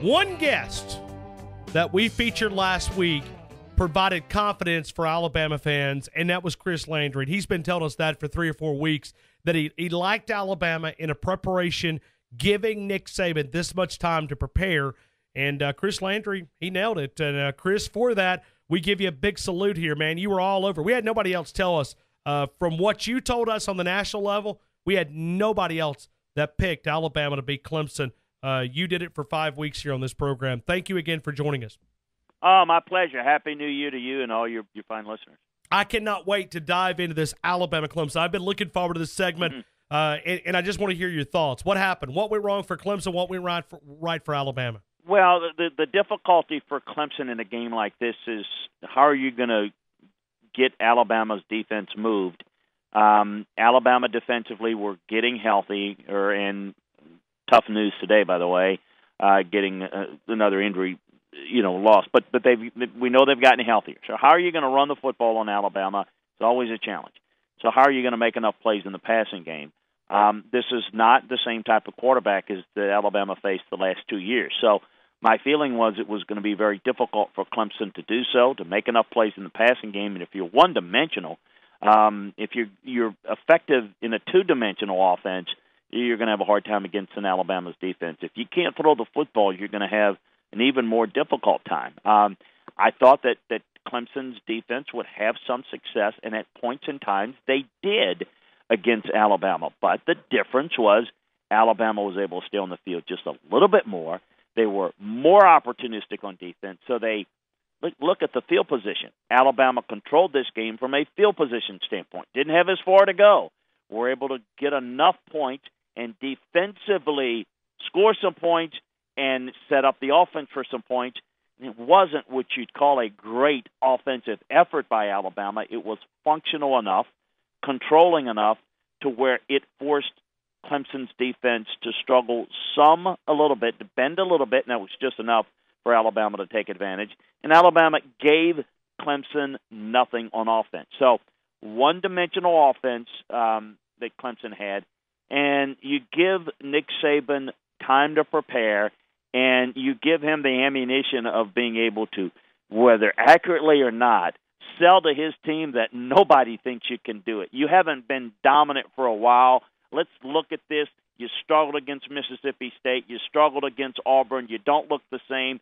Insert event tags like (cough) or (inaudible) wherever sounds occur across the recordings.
One guest that we featured last week provided confidence for Alabama fans, and that was Chris Landry. He's been telling us that for three or four weeks that he, he liked Alabama in a preparation, giving Nick Saban this much time to prepare. And uh, Chris Landry, he nailed it. And uh, Chris, for that, we give you a big salute here, man. You were all over. We had nobody else tell us uh, from what you told us on the national level. We had nobody else that picked Alabama to beat Clemson. Uh, you did it for five weeks here on this program. Thank you again for joining us. Oh, my pleasure. Happy New Year to you and all your, your fine listeners. I cannot wait to dive into this Alabama Clemson. I've been looking forward to this segment, mm-hmm. uh, and, and, I just want to hear your thoughts. What happened? What went wrong for Clemson? What went right for, right for Alabama? Well, the the difficulty for Clemson in a game like this is how are you going to get Alabama's defense moved? Um, Alabama defensively were getting healthy, or in tough news today, by the way, uh, getting uh, another injury, you know, lost. But but they've we know they've gotten healthier. So how are you going to run the football on Alabama? It's always a challenge. So how are you going to make enough plays in the passing game? Um, this is not the same type of quarterback as the Alabama faced the last two years. So my feeling was it was going to be very difficult for Clemson to do so, to make enough plays in the passing game. And if you're one dimensional, um, if you're you're effective in a two dimensional offense, you're going to have a hard time against an Alabama's defense. If you can't throw the football, you're going to have an even more difficult time. Um, I thought that that Clemson's defense would have some success, and at points in times they did against Alabama. But the difference was Alabama was able to stay on the field just a little bit more. They were more opportunistic on defense, so they look, look at the field position. Alabama controlled this game from a field position standpoint. Didn't have as far to go. Were able to get enough points and defensively score some points and set up the offense for some points. It wasn't what you'd call a great offensive effort by Alabama. It was functional enough, controlling enough to where it forced Clemson's defense to struggle some a little bit, to bend a little bit, and that was just enough for Alabama to take advantage. And Alabama gave Clemson nothing on offense. So, one dimensional offense um, that Clemson had, and you give Nick Saban time to prepare, and you give him the ammunition of being able to, whether accurately or not, sell to his team that nobody thinks you can do it. You haven't been dominant for a while. Let's look at this. You struggled against Mississippi State. You struggled against Auburn. You don't look the same.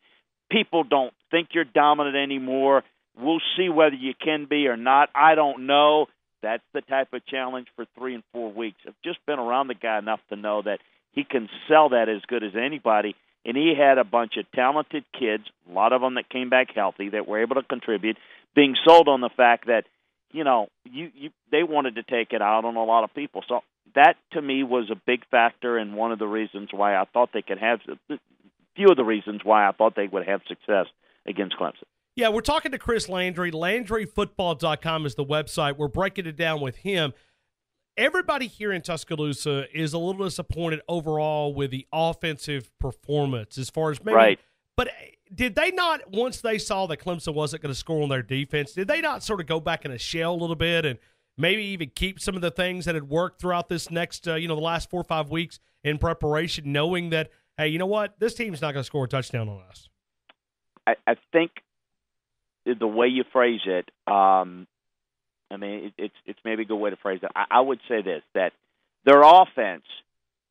People don't think you're dominant anymore. We'll see whether you can be or not. I don't know. That's the type of challenge for three and four weeks. I've just been around the guy enough to know that he can sell that as good as anybody. And he had a bunch of talented kids, a lot of them that came back healthy, that were able to contribute, being sold on the fact that, you know, you, you they wanted to take it out on a lot of people. So that to me was a big factor and one of the reasons why I thought they could have few of the reasons why I thought they would have success against Clemson. Yeah, we're talking to Chris Landry. LandryFootball.com is the website. We're breaking it down with him. Everybody here in Tuscaloosa is a little disappointed overall with the offensive performance as far as maybe. Right. But did they not, once they saw that Clemson wasn't going to score on their defense, did they not sort of go back in a shell a little bit and – maybe even keep some of the things that had worked throughout this next, uh, you know, the last four or five weeks in preparation, knowing that, hey, you know what, this team's not going to score a touchdown on us. I, I think the way you phrase it, um, I mean, it, it's it's maybe a good way to phrase it. I, I would say this that their offense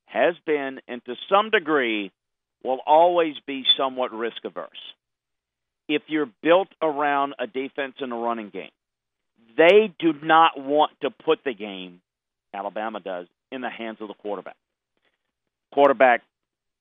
has been, and to some degree, will always be somewhat risk averse. If you're built around a defense and a running game, they do not want to put the game, Alabama does, in the hands of the quarterback. Quarterback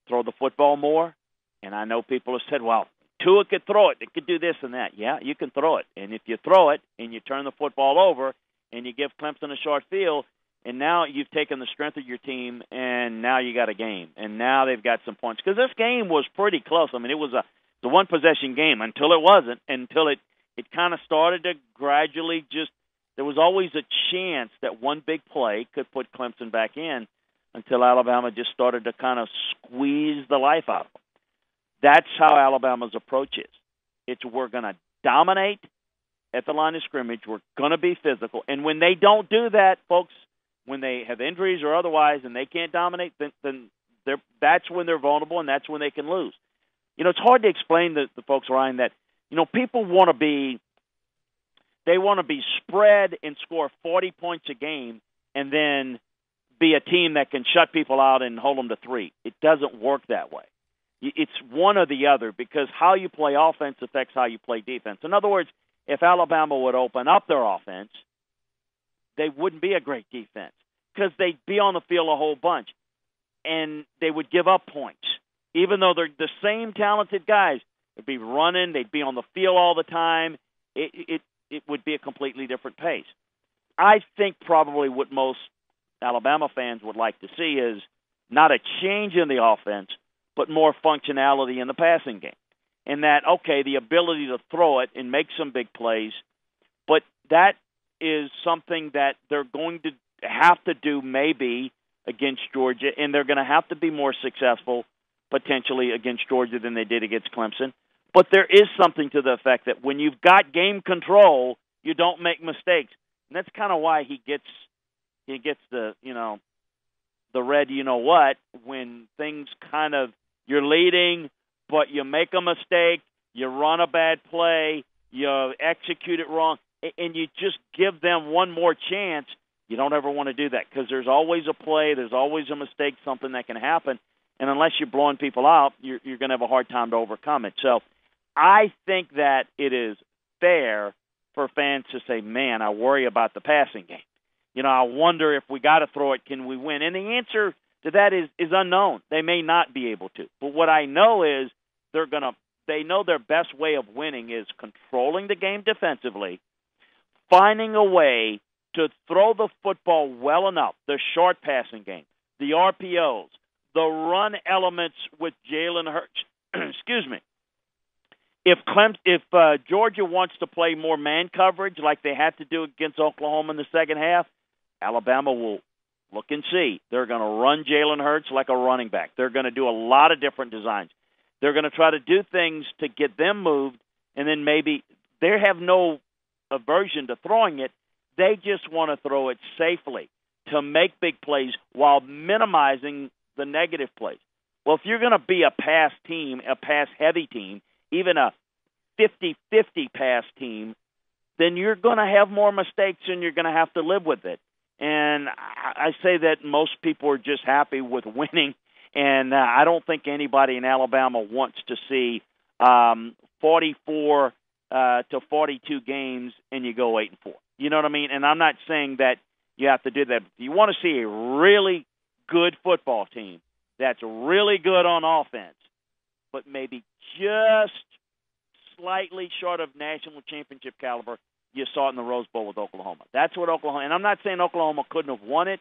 throw the football more, and I know people have said, well, Tua could throw it. It could do this and that. Yeah, you can throw it. And if you throw it and you turn the football over and you give Clemson a short field, and now you've taken the strength of your team, and now you got a game, and now they've got some points because this game was pretty close. I mean, it was a the one possession game until it wasn't, until it it kind of started to gradually just there was always a chance that one big play could put Clemson back in until Alabama just started to kind of squeeze the life out of them. That's how Alabama's approach is. It's we're going to dominate at the line of scrimmage. We're going to be physical. And when they don't do that, folks, when they have injuries or otherwise and they can't dominate, then, then they're, that's when they're vulnerable and that's when they can lose. You know, it's hard to explain to the folks, Ryan, that you know people want to be they want to be spread and score 40 points a game, and then be a team that can shut people out and hold them to three. It doesn't work that way. It's one or the other because how you play offense affects how you play defense. In other words, if Alabama would open up their offense, they wouldn't be a great defense because they'd be on the field a whole bunch and they would give up points. Even though they're the same talented guys, they'd be running, they'd be on the field all the time. It it it would be a completely different pace. I think probably what most Alabama fans would like to see is not a change in the offense, but more functionality in the passing game. And that, okay, the ability to throw it and make some big plays, but that is something that they're going to have to do maybe against Georgia, and they're going to have to be more successful potentially against Georgia than they did against Clemson. But there is something to the effect that when you've got game control, you don't make mistakes. And that's kind of why he gets he gets the you know the red you know what when things kind of you're leading but you make a mistake you run a bad play you execute it wrong and you just give them one more chance you don't ever want to do that because there's always a play there's always a mistake something that can happen and unless you're blowing people out you're, you're going to have a hard time to overcome it so i think that it is fair for fans to say man i worry about the passing game you know, I wonder if we got to throw it, can we win? And the answer to that is is unknown. They may not be able to. But what I know is they're going to they know their best way of winning is controlling the game defensively, finding a way to throw the football well enough, the short passing game, the RPOs, the run elements with Jalen Hurts. (clears throat) Excuse me. If Clem, if uh, Georgia wants to play more man coverage like they had to do against Oklahoma in the second half, Alabama will look and see. They're going to run Jalen Hurts like a running back. They're going to do a lot of different designs. They're going to try to do things to get them moved, and then maybe they have no aversion to throwing it. They just want to throw it safely to make big plays while minimizing the negative plays. Well, if you're going to be a pass team, a pass heavy team, even a 50 50 pass team, then you're going to have more mistakes and you're going to have to live with it. And I say that most people are just happy with winning, and uh, I don't think anybody in Alabama wants to see um, 44 uh, to 42 games and you go eight and four. You know what I mean? And I'm not saying that you have to do that. If you want to see a really good football team that's really good on offense, but maybe just slightly short of national championship caliber, you saw it in the Rose Bowl with Oklahoma. That's what Oklahoma. And I'm not saying Oklahoma couldn't have won it,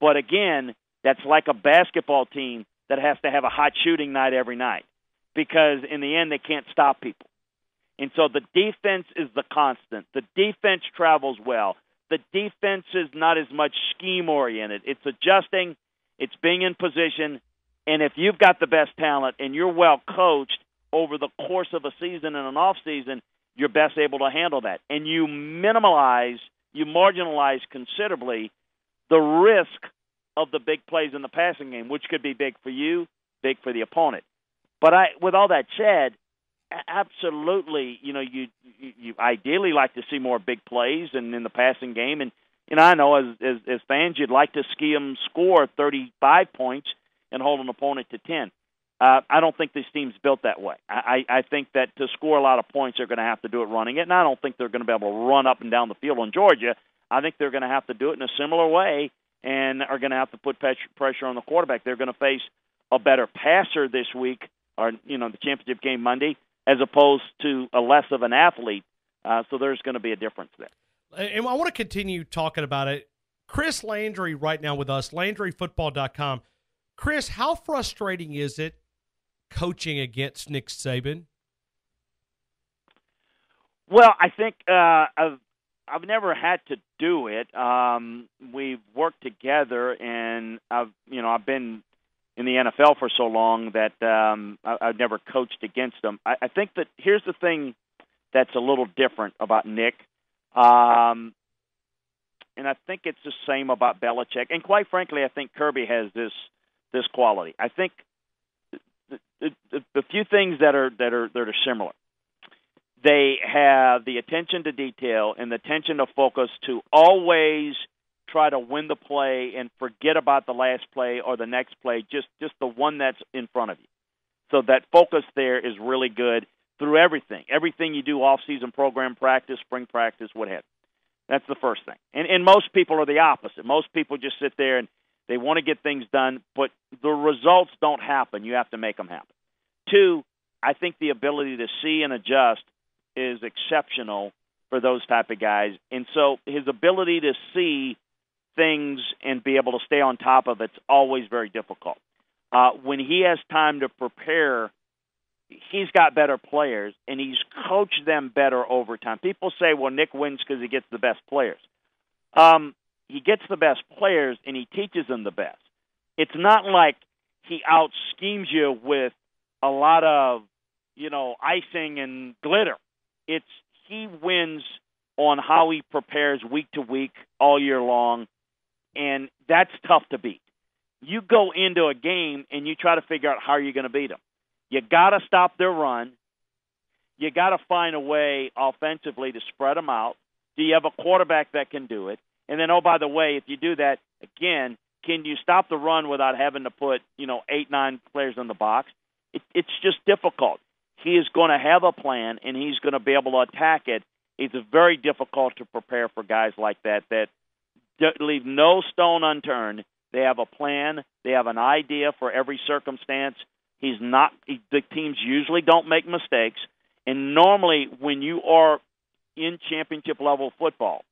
but again, that's like a basketball team that has to have a hot shooting night every night because in the end they can't stop people. And so the defense is the constant. The defense travels well. The defense is not as much scheme oriented. It's adjusting, it's being in position, and if you've got the best talent and you're well coached over the course of a season and an off season, you're best able to handle that. And you minimize, you marginalize considerably the risk of the big plays in the passing game, which could be big for you, big for the opponent. But I, with all that said, absolutely, you know, you, you ideally like to see more big plays and in the passing game, and know, I know as as, as fans, you'd like to see them score 35 points and hold an opponent to 10. Uh, I don't think this team's built that way. I, I think that to score a lot of points, they're going to have to do it running it, and I don't think they're going to be able to run up and down the field in Georgia. I think they're going to have to do it in a similar way, and are going to have to put pressure on the quarterback. They're going to face a better passer this week, or you know, the championship game Monday, as opposed to a less of an athlete. Uh, so there's going to be a difference there. And I want to continue talking about it. Chris Landry right now with us, LandryFootball.com. Chris, how frustrating is it coaching against Nick Saban? Well, I think uh, I've I've never had to do it. Um, we've worked together, and I've you know I've been in the NFL for so long that um, I, I've never coached against them. I, I think that here's the thing that's a little different about Nick, um, and I think it's the same about Belichick. And quite frankly, I think Kirby has this this quality. I think a few things that are that are that are similar. They have the attention to detail and the attention to focus to always try to win the play and forget about the last play or the next play, just just the one that's in front of you. So that focus there is really good through everything. Everything you do off season program practice, spring practice, what have you. That's the first thing. And and most people are the opposite. Most people just sit there and they want to get things done, but the results don't happen. You have to make them happen. Two, I think the ability to see and adjust is exceptional for those type of guys. And so his ability to see things and be able to stay on top of it's always very difficult. Uh, when he has time to prepare, he's got better players and he's coached them better over time. People say, "Well, Nick wins because he gets the best players." Um, he gets the best players and he teaches them the best. It's not like he out schemes you with a lot of you know icing and glitter. It's he wins on how he prepares week to week all year long, and that's tough to beat. You go into a game and you try to figure out how you're going to beat them. You got to stop their run. You got to find a way offensively to spread them out. Do you have a quarterback that can do it? And then, oh, by the way, if you do that again, can you stop the run without having to put you know eight, nine players in the box? It, it's just difficult. He is going to have a plan, and he's going to be able to attack it. It's very difficult to prepare for guys like that that leave no stone unturned. They have a plan. They have an idea for every circumstance. He's not. He, the teams usually don't make mistakes, and normally when you are in championship level football,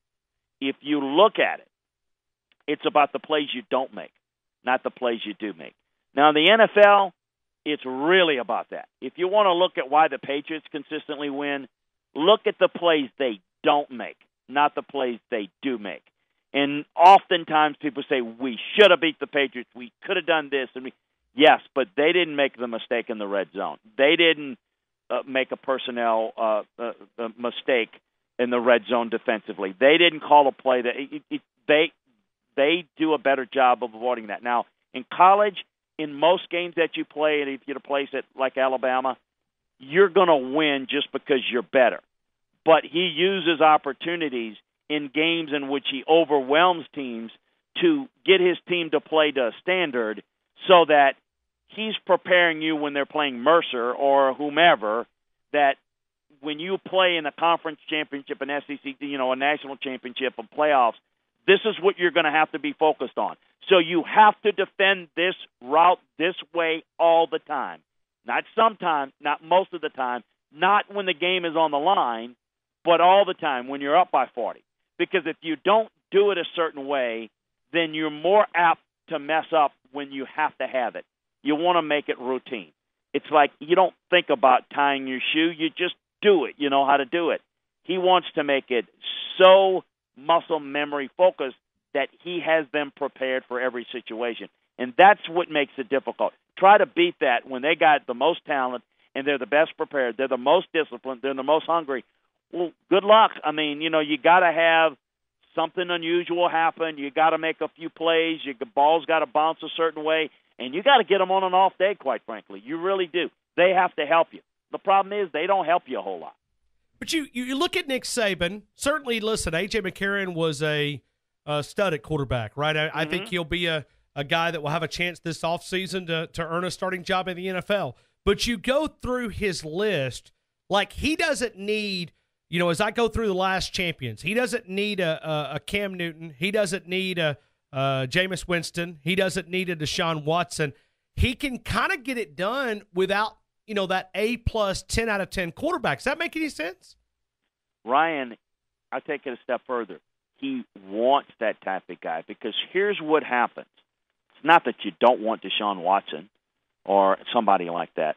if you look at it, it's about the plays you don't make, not the plays you do make. Now in the NFL, it's really about that. If you want to look at why the Patriots consistently win, look at the plays they don't make, not the plays they do make. And oftentimes people say we should have beat the Patriots, we could have done this, and we Yes, but they didn't make the mistake in the red zone. They didn't uh, make a personnel uh, uh, uh, mistake in the red zone defensively. They didn't call a play that it, it, they they do a better job of avoiding that. Now, in college, in most games that you play, and if you get a place it like Alabama, you're going to win just because you're better. But he uses opportunities in games in which he overwhelms teams to get his team to play to a standard so that he's preparing you when they're playing Mercer or whomever that when you play in a conference championship, an SEC, you know, a national championship, a playoffs, this is what you're going to have to be focused on. So you have to defend this route this way all the time. Not sometimes, not most of the time, not when the game is on the line, but all the time when you're up by 40. Because if you don't do it a certain way, then you're more apt to mess up when you have to have it. You want to make it routine. It's like you don't think about tying your shoe, you just do it. You know how to do it. He wants to make it so muscle memory focused that he has them prepared for every situation. And that's what makes it difficult. Try to beat that when they got the most talent and they're the best prepared, they're the most disciplined, they're the most hungry. Well, good luck. I mean, you know, you got to have something unusual happen. You got to make a few plays. Your ball's got to bounce a certain way and you got to get them on an off day, quite frankly. You really do. They have to help you. The problem is they don't help you a whole lot. But you you look at Nick Saban. Certainly, listen, AJ McCarron was a, a stud at quarterback, right? I, mm-hmm. I, think mm-hmm. he'll be a, a guy that will have a chance this offseason to to earn a starting job in the NFL. But you go through his list, like he doesn't need. You know, as I go through the last champions, he doesn't need a, a, a Cam Newton. He doesn't need a uh, Jameis Winston. He doesn't need a Deshaun Watson. He can kind of get it done without, you know, that A plus 10 out of 10 quarterback. Does that make any sense? Ryan, I'll take it a step further. He wants that type of guy because here's what happens. It's not that you don't want Deshaun Watson or somebody like that,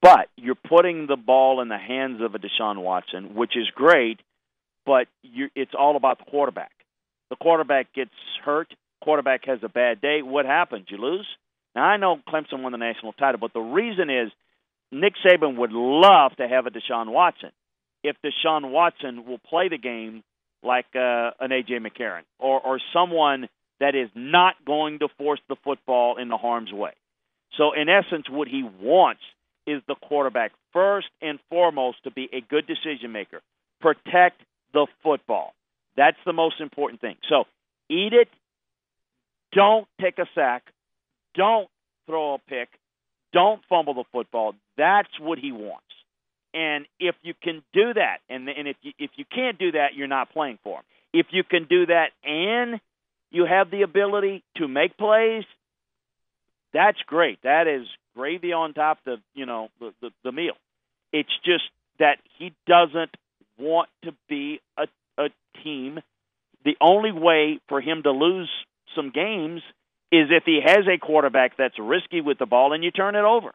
but you're putting the ball in the hands of a Deshaun Watson, which is great, but it's all about the quarterback. The quarterback gets hurt. Quarterback has a bad day. What happens? You lose. Now I know Clemson won the national title, but the reason is Nick Saban would love to have a Deshaun Watson if Deshaun Watson will play the game like uh, an AJ McCarron or or someone that is not going to force the football in the harm's way. So, in essence, what he wants is the quarterback first and foremost to be a good decision maker. Protect the football. That's the most important thing. So, eat it. Don't take a sack. Don't throw a pick. Don't fumble the football. That's what he wants. And if you can do that, and and if you if you can't do that, you're not playing for him. If you can do that and you have the ability to make plays, that's great. That is gravy on top of you know the, the, the meal. It's just that he doesn't want to be a, a team. The only way for him to lose some games is if he has a quarterback that's risky with the ball and you turn it over.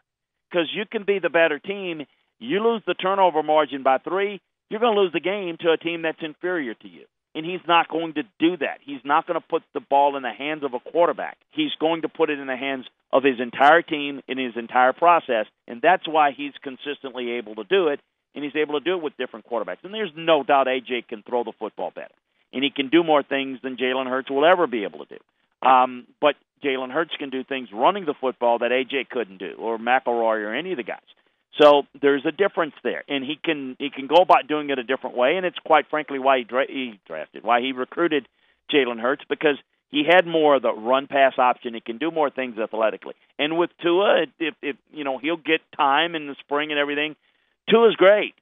Because you can be the better team. You lose the turnover margin by three, you're going to lose the game to a team that's inferior to you and he's not going to do that. He's not going to put the ball in the hands of a quarterback. He's going to put it in the hands of his entire team in his entire process, and that's why he's consistently able to do it, and he's able to do it with different quarterbacks. And there's no doubt AJ can throw the football better, and he can do more things than Jalen Hurts will ever be able to do. Um, but Jalen Hurts can do things running the football that AJ couldn't do, or McElroy, or any of the guys. So there's a difference there, and he can he can go about doing it a different way, and it's quite frankly why he, dra- he drafted, why he recruited Jalen Hurts because he had more of the run pass option. He can do more things athletically, and with Tua, if if you know he'll get time in the spring and everything, Tua's great.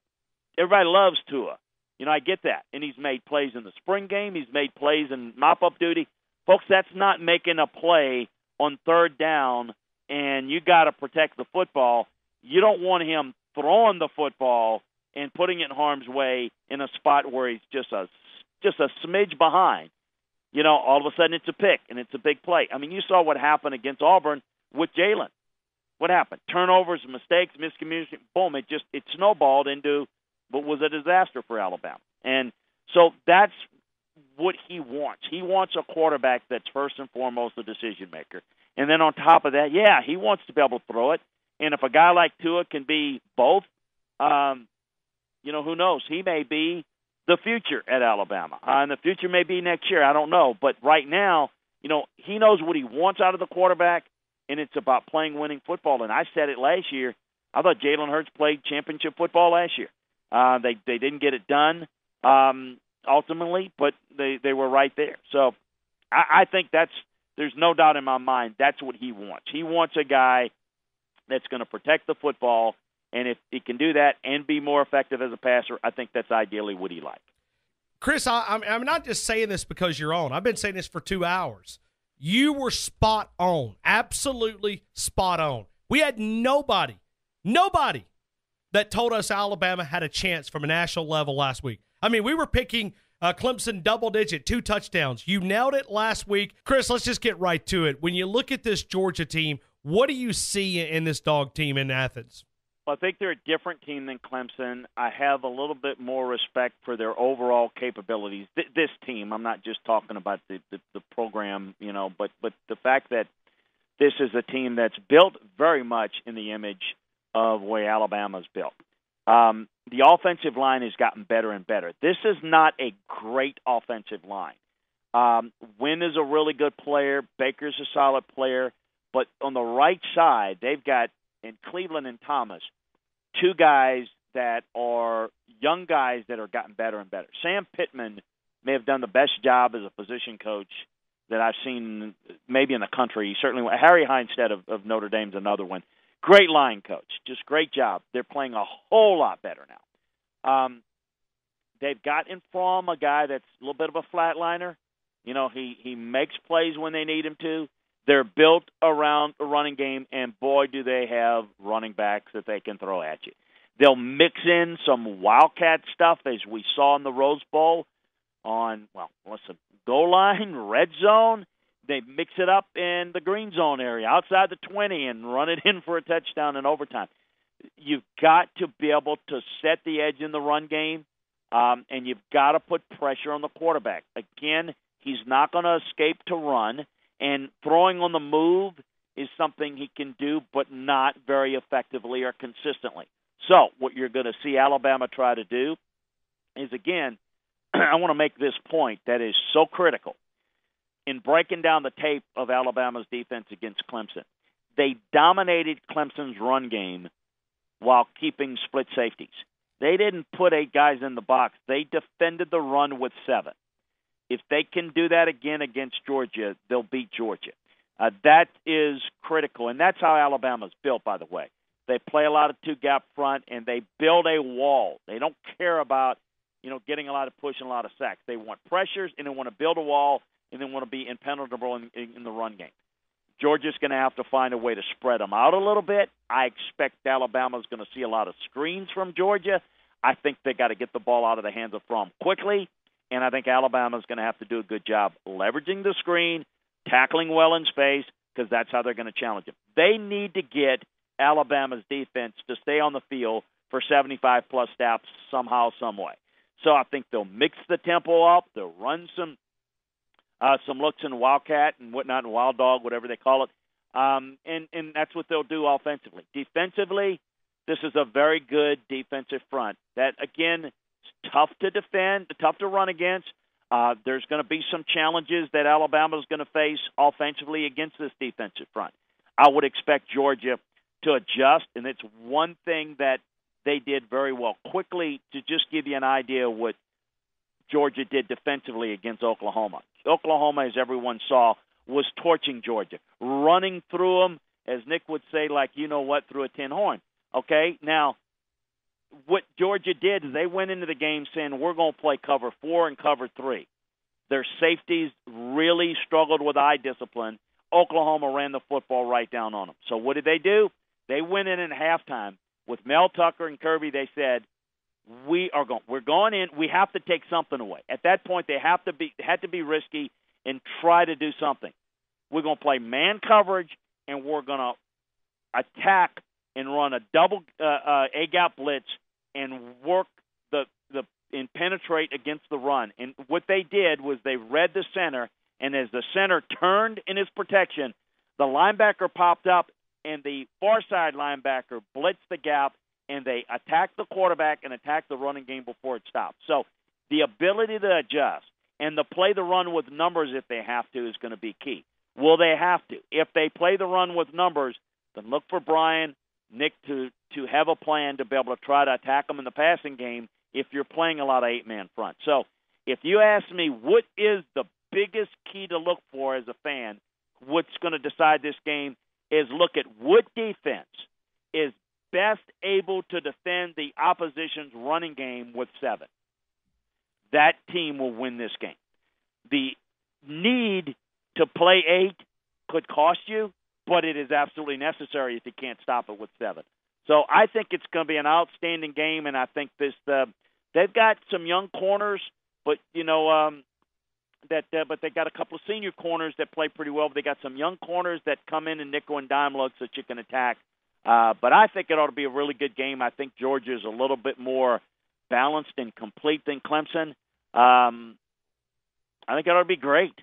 Everybody loves Tua. You know I get that, and he's made plays in the spring game. He's made plays in mop up duty, folks. That's not making a play on third down, and you got to protect the football you don't want him throwing the football and putting it in harm's way in a spot where he's just a just a smidge behind. You know, all of a sudden it's a pick and it's a big play. I mean, you saw what happened against Auburn with Jalen. What happened? Turnovers, mistakes, miscommunication. Boom! It just it snowballed into what was a disaster for Alabama. And so that's what he wants. He wants a quarterback that's first and foremost a decision maker. And then on top of that, yeah, he wants to be able to throw it. And if a guy like Tua can be both, um, you know, who knows? He may be the future at Alabama. Uh, and the future may be next year. I don't know. But right now, you know, he knows what he wants out of the quarterback, and it's about playing winning football. And I said it last year. I thought Jalen Hurts played championship football last year. Uh, they they didn't get it done um, ultimately, but they they were right there. So I, I think that's there's no doubt in my mind that's what he wants. He wants a guy that's going to protect the football. And if he can do that and be more effective as a passer, I think that's ideally what he like. Chris, I, I'm, I'm not just saying this because you're on. I've been saying this for two hours. You were spot on, absolutely spot on. We had nobody, nobody that told us Alabama had a chance from a national level last week. I mean, we were picking uh, Clemson double digit, two touchdowns. You nailed it last week. Chris, let's just get right to it. When you look at this Georgia team, what do you see in this dog team in Athens? Well, I think they're a different team than Clemson. I have a little bit more respect for their overall capabilities. Th- this team, I'm not just talking about the, the the program, you know, but but the fact that this is a team that's built very much in the image of way Alabama's built. Um, the offensive line has gotten better and better. This is not a great offensive line. Um, Wynn is a really good player. Baker's a solid player. But on the right side, they've got in Cleveland and Thomas two guys that are young guys that are gotten better and better. Sam Pittman may have done the best job as a position coach that I've seen maybe in the country. Certainly Harry Hiestand of, of Notre Dame's another one. Great line coach, just great job. They're playing a whole lot better now. Um, they've got in Fromm a guy that's a little bit of a flatliner. You know, he he makes plays when they need him to. They're built around the running game, and boy, do they have running backs that they can throw at you. They'll mix in some wildcat stuff, as we saw in the Rose Bowl on, well, listen, goal line, (laughs) red zone. They mix it up in the green zone area, outside the 20, and run it (laughs) in for a touchdown in overtime. You've got to be able to set the edge in the run game, um, and you've got to put pressure on the quarterback. Again, he's not going to escape to run and throwing on the move is something he can do, but not very effectively or consistently. So, what you're going to see Alabama try to do is again, (clears throat) I want to make this point that is so critical in breaking down the tape of Alabama's defense against Clemson. they dominated Clemson's run game while keeping split safeties. They didn't put eight guys in the box. They defended the run with seven. If they can do that again against Georgia, they'll beat Georgia. Uh, that is critical, and that's how Alabama's built, by the way. They play a lot of two gap front, and they build a wall. They don't care about you know getting a lot of push and a lot of sacks. They want pressures, and they want to build a wall, and they want to be impenetrable in, in, in the run game. Georgia's going to have to find a way to spread them out a little bit. I expect Alabama's going to see a lot of screens from Georgia. I think they got to get the ball out of the hands of Fromm quickly, and I think Alabama's going to have to do a good job leveraging the screen, tackling well in space, because that's how they're going to challenge him. They need to get Alabama's defense to stay on the field for 75 plus snaps somehow, some way. So I think they'll mix the tempo up. They'll run some uh, some looks in Wildcat and whatnot, and Wild Dog, whatever they call it. Um, and and that's what they'll do offensively. Defensively, this is a very good defensive front. That again, it's tough to defend, tough to run against. Uh, there's going to be some challenges that Alabama is going to face offensively against this defensive front. I would expect Georgia to adjust, and it's one thing that they did very well. Quickly, to just give you an idea what Georgia did defensively against Oklahoma. Oklahoma, as everyone saw, was torching Georgia, running through them, as Nick would say, like you know what, through a tin horn. Okay, now what Georgia did is they went into the game saying we're going to play cover four and cover three. Their safeties really struggled with eye discipline. Oklahoma ran the football right down on them. So what did they do? They went in at halftime with Mel Tucker and Kirby. They said, "We are going. We're going in. We have to take something away." At that point, they have to be had to be risky and try to do something. We're going to play man coverage, and we're going to attack and run a double uh, uh, A gap blitz and work the the and penetrate against the run. And what they did was they read the center, and as the center turned in his protection, the linebacker popped up, and the far side linebacker blitzed the gap, and they attack the quarterback and attack the running game before it stops. So the ability to adjust and to play the run with numbers if they have to is going to be key. Will they have to? If they play the run with numbers, then look for Brian Nick to to have a plan to be able to try to attack them in the passing game if you're playing a lot of eight man front. So if you ask me what is the biggest key to look for as a fan, what's going to decide this game is look at what defense to defend the opposition's running game with seven. That team will win this game. The need to play eight could cost you, but it is absolutely necessary if you can't stop it with seven. So I think it's going to be an outstanding game, and I think this uh, they've got some young corners, but you know um, that uh, but they got a couple of senior corners that play pretty well. But they got some young corners that come in and nickel and dime looks that you can attack. Uh, but I think it ought to be a really good game. I think Georgia is a little bit more balanced and complete than Clemson. Um, I think it ought to be great.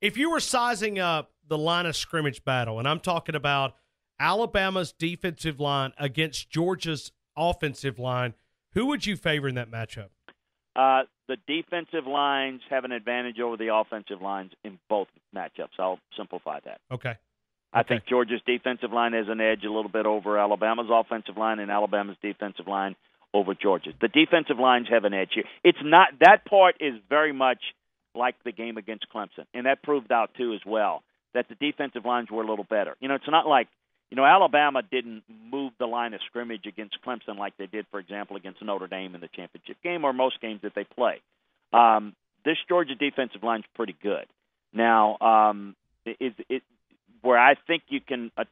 If you were sizing up the line of scrimmage battle, and I'm talking about Alabama's defensive line against Georgia's offensive line, who would you favor in that matchup? Uh, the defensive lines have an advantage over the offensive lines in both matchups. I'll simplify that. Okay. I okay. think Georgia's defensive line has an edge a little bit over Alabama's offensive line and Alabama's defensive line over Georgia's. The defensive lines have an edge here. It's not that part is very much like the game against Clemson, and that proved out too as well that the defensive lines were a little better. You know, it's not like you know Alabama didn't move the line of scrimmage against Clemson like they did, for example, against Notre Dame in the championship game or most games that they play. Um, this Georgia defensive line's pretty good. Now, um, is it where I think you can uh,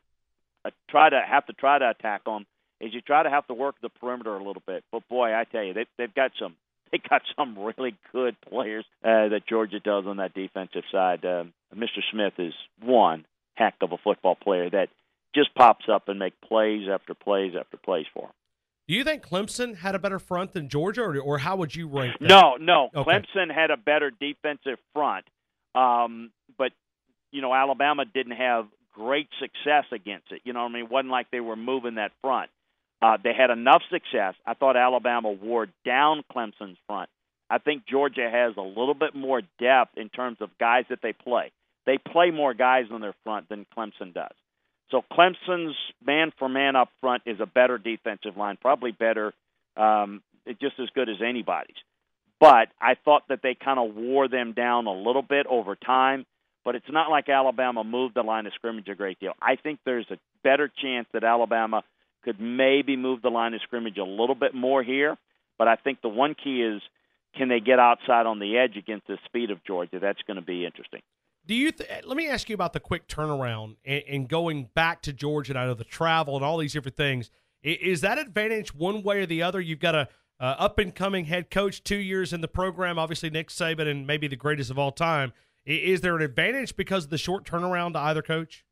uh, try to have to try to attack them is you try to have to work the perimeter a little bit. But boy, I tell you, they, they've got some (laughs) they got some really good players uh, that Georgia does on that defensive side. Um, Mr. Smith is one heck of a football player that just pops up and make plays after plays after plays for him. Do you think Clemson had a better front than Georgia, or, or how would you rank? That? No, no. Okay. Clemson had a better defensive front, um, but you know Alabama didn't have great success against it. You know, I mean, it wasn't like they were moving that front. Uh, they had enough success. I thought Alabama wore down Clemson's front. I think Georgia has a little bit more depth in terms of guys that they play. They play more guys on their front than Clemson does. So Clemson's man for man up front is a better defensive line, probably better, um, just as good as anybody's. But I thought that they kind of wore them down a little bit over time. But it's not like Alabama moved the line of scrimmage a great deal. I think there's a better chance that Alabama could maybe move the line of scrimmage a little bit more here. But I think the one key is can they get outside on the edge against the speed of Georgia? That's going to be interesting. Do you? Th- let me ask you about the quick turnaround and, and, going back to Georgia. And I know the travel and all these different things. Is that advantage one way or the other? You've got a up and coming head coach, two years in the program. Obviously, Nick Saban and maybe the greatest of all time. Is there an advantage because of the short turnaround to either coach?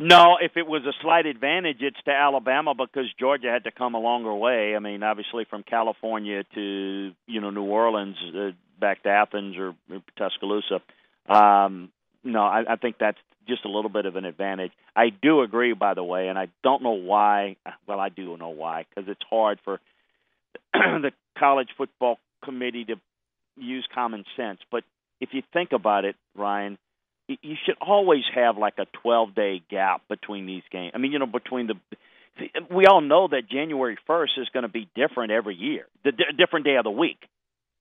No, if it was a slight advantage, it's to Alabama because Georgia had to come a longer way. I mean, obviously from California to you know New Orleans, uh, back to Athens or, or Tuscaloosa. Um, no, I, I think that's just a little bit of an advantage. I do agree, by the way, and I don't know why. Well, I do know why because it's hard for (clears throat) the college football committee to use common sense. But if you think about it, Ryan, you should always have like a 12 day gap between these games. I mean, you know, between the we all know that January 1st is going to be different every year, the d- different day of the week.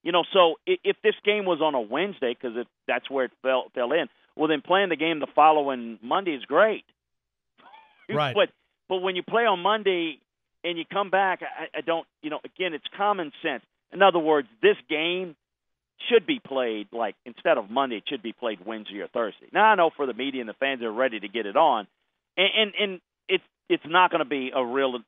You know, so if this game was on a Wednesday because that's where it fell fell in, well, then playing the game the following Monday is great. (laughs) Right. but but when you play on Monday and you come back, I, I don't. You know, again, it's common sense. In other words, this game should be played like instead of Monday, it should be played Wednesday or Thursday. Now I know for the media and the fans are ready to get it on, and and, and it's it's not going to be a real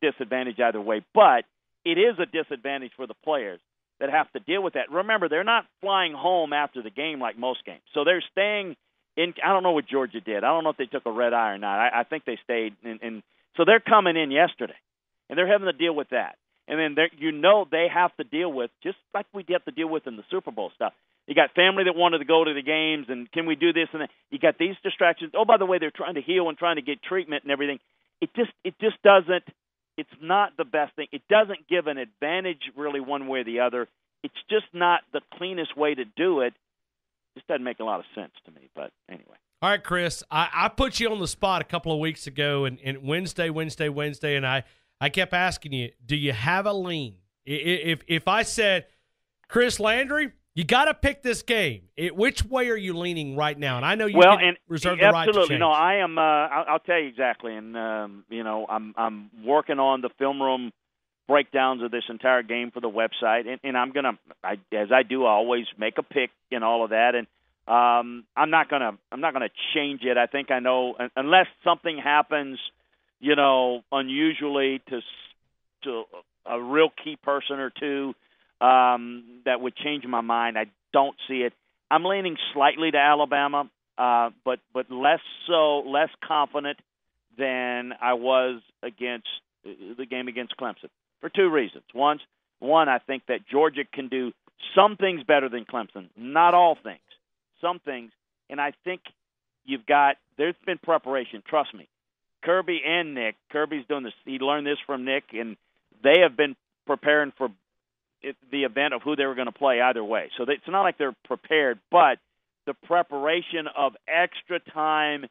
disadvantage either way, but it is a disadvantage for the players that have to deal with that. Remember, they're not flying home after the game like most games, so they're staying in. I don't know what Georgia did. I don't know if they took a red eye or not. I, I think they stayed, and, and so they're coming in yesterday, and they're having to deal with that and then there, you know they have to deal with just like we have to deal with in the Super Bowl stuff. You got family that wanted to go to the games, and can we do this and that? You got these distractions. Oh, by the way, they're trying to heal and trying to get treatment and everything. It just it just doesn't. It's not the best thing. It doesn't give an advantage really one way or the other. It's just not the cleanest way to do it. Just doesn't make a lot of sense to me. But anyway. All right, Chris, I, I put you on the spot a couple of weeks ago, and, and Wednesday, Wednesday, Wednesday, and I I kept asking you, do you have a lean? If if I said Chris Landry, you got to pick this game. It, which way are you leaning right now? And I know you well, and reserve the right to change. No, I am. Uh, I'll, I'll, tell you exactly. And um, you know, I'm I'm working on the film room breakdowns of this entire game for the website, and, and I'm gonna, I, as I do, I always make a pick and all of that, and um, I'm not gonna I'm not gonna change it. I think I know unless something happens you know, unusually to to a real key person or two um, that would change my mind. I don't see it. I'm leaning slightly to Alabama, uh, but but less so, less confident than I was against the game against Clemson for two reasons. One, one, I think that Georgia can do some things better than Clemson, not all things, some things, and I think you've got there's been preparation. Trust me, Kirby and Nick. Kirby's doing this. He learned this from Nick, and they have been preparing for the event of who they were going to play either way. So it's not like they're prepared, but the preparation of extra time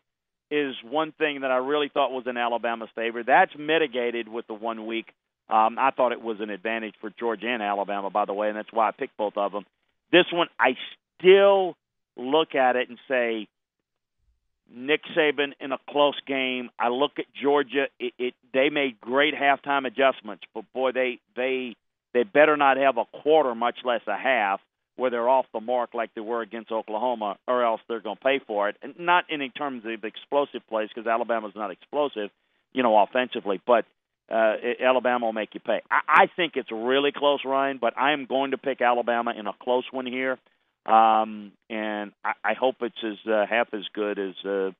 is one thing that I really thought was in Alabama's favor. That's mitigated with the one week. Um, I thought it was an advantage for Georgia and Alabama, by the way, and that's why I picked both of them. This one, I still look at it and say Nick Saban in a close game. I look at Georgia. It, it they made great halftime adjustments, but boy, they they they better not have a quarter, much less a half, where they're off the mark like they were against Oklahoma, or else they're going to pay for it. And not in terms of explosive plays, because Alabama's not explosive, you know, offensively, but uh, it, Alabama will make you pay. I, I think it's really close, Ryan, but I am going to pick Alabama in a close one here. Um, and I, I hope it's as uh, half as good as uh,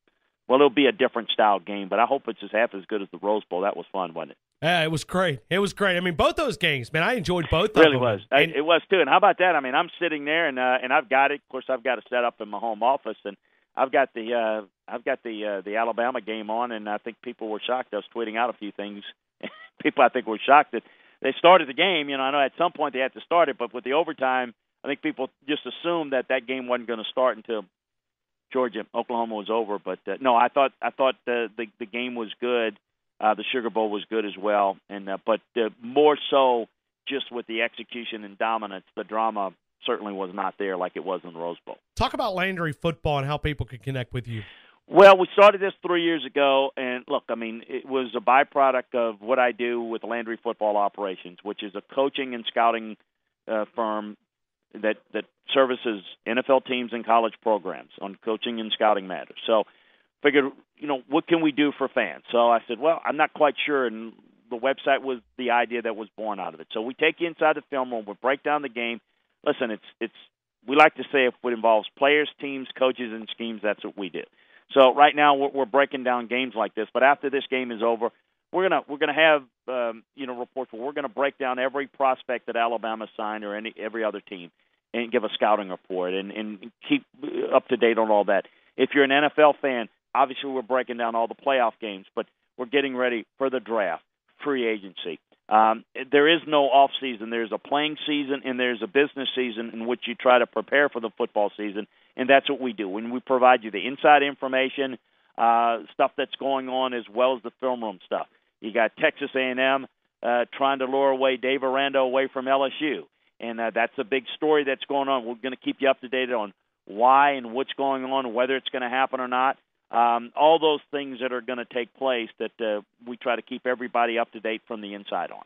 well. It'll be a different style game, but I hope it's as half as good as the Rose Bowl. That was fun, wasn't it? Yeah, it was great. It was great. I mean, both those games, man. I enjoyed both. It really was. And, it was too. And how about that? I mean, I'm sitting there, and uh, and I've got it. Of course, I've got it set up in my home office, and I've got the uh, I've got the uh, the Alabama game on, and I think people were shocked. I was tweeting out a few things. (laughs) people, I think, were shocked that they started the game. You know, I know at some point they had to start it, but with the overtime I think people just assumed that that game wasn't going to start until Georgia Oklahoma was over. But uh, no, I thought I thought the the, the game was good. Uh, the Sugar Bowl was good as well, and uh, but uh, more so just with the execution and dominance, the drama certainly was not there like it was in the Rose Bowl. Talk about Landry football and how people can connect with you. Well, we started this three years ago, and look, I mean, it was a byproduct of what I do with Landry Football Operations, which is a coaching and scouting uh, firm that that services NFL teams and college programs on coaching and scouting matters. So, figured, you know, what can we do for fans? So I said, well, I'm not quite sure, and the website was the idea that was born out of it. So we take you inside the film room, we break down the game. Listen, it's it's we like to say if it involves players, teams, coaches, and schemes, that's what we do. So right now we're, we're breaking down games like this, but after this game is over, we're gonna we're gonna have um, you know reports where we're gonna break down every prospect that Alabama signed or any every other team and give a scouting report and and keep up to date on all that. If you're an NFL fan, obviously we're breaking down all the playoff games, but we're getting ready for the draft, free agency. Um, there is no off season. There's a playing season and there's a business season in which you try to prepare for the football season and that's what we do. When we provide you the inside information, uh, stuff that's going on, as well as the film room stuff. You got Texas A&M uh, trying to lure away Dave Aranda away from LSU, and uh, that's a big story that's going on. We're going to keep you up to date on why and what's going on, whether it's going to happen or not. Um, all those things that are going to take place that uh, we try to keep everybody up to date from the inside on.